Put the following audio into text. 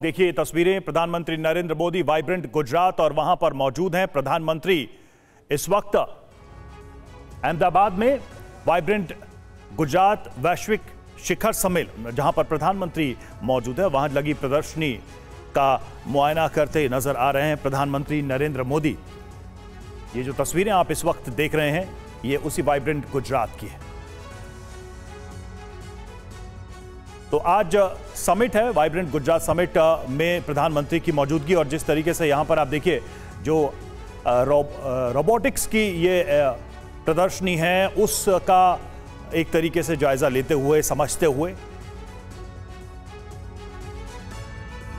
देखिए, ये तस्वीरें प्रधानमंत्री नरेंद्र मोदी, वाइब्रेंट गुजरात और वहाँ पर मौजूद हैं। प्रधानमंत्री इस वक्त अहमदाबाद में वाइब्रेंट गुजरात वैश्विक शिखर सम्मेलन, जहाँ पर प्रधानमंत्री मौजूद है। वहाँ लगी प्रदर्शनी का मुआयना करते नज़र आ रहे हैं प्रधानमंत्री नरेंद्र मोदी। ये जो तस्वीरें आप इस वक्त देख रहे हैं, ये उसी वाइब्रेंट गुजरात की है। तो आज समिट है वाइब्रेंट गुजरात समिट में प्रधानमंत्री की मौजूदगी और जिस तरीके से यहाँ पर आप देखिए, जो रोबोटिक्स की ये प्रदर्शनी है, उसका एक तरीके से जायजा लेते हुए, समझते हुए